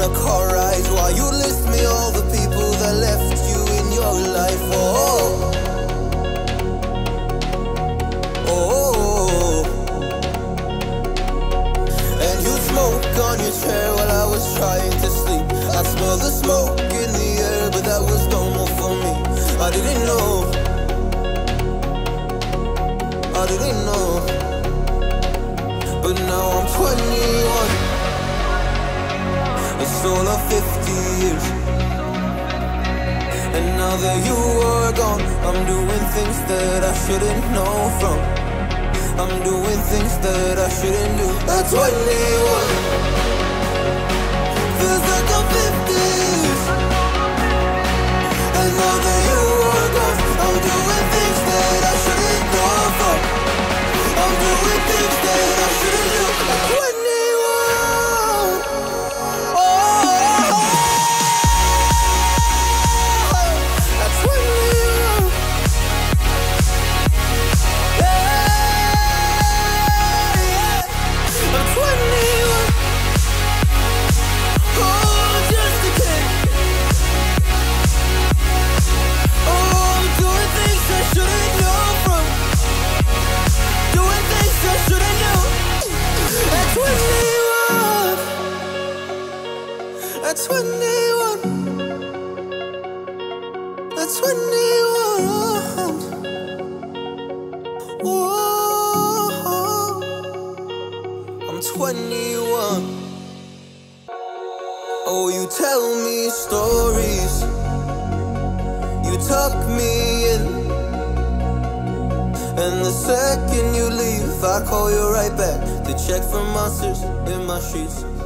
on a car ride while you list me all the people that left you in your life. Oh, oh, and you smoke on your chair while I was trying to sleep. I smell the smoke in the air, but that was normal for me. I didn't know. I didn't know. But now I'm 21. A soul of 50 years. And now that you are gone, I'm doing things that I shouldn't know from. I'm doing things that I shouldn't do. That's what 21. Feels At 21. Whoa. I'm 21. Oh, you tell me stories. You tuck me in. And the second you leave, I call you right back to check for monsters in my sheets.